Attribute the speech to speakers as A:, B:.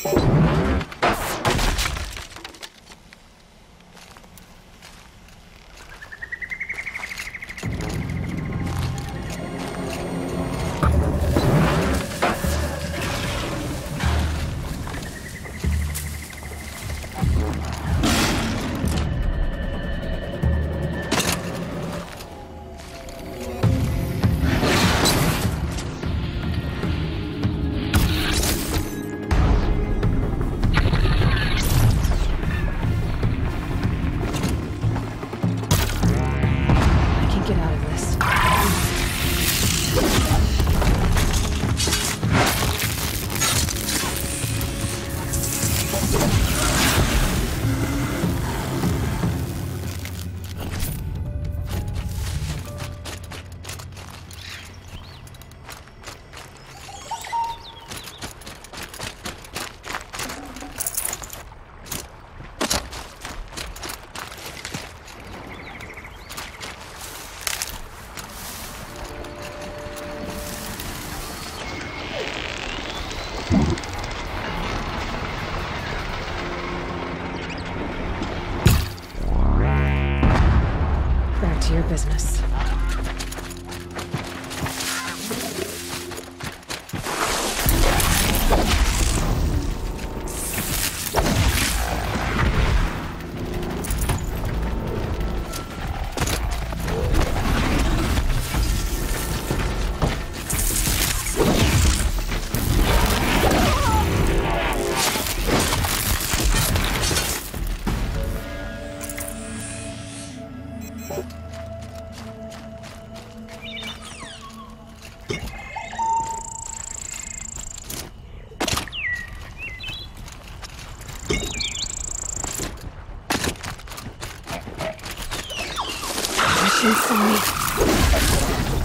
A: Thank you your business.
B: 真相に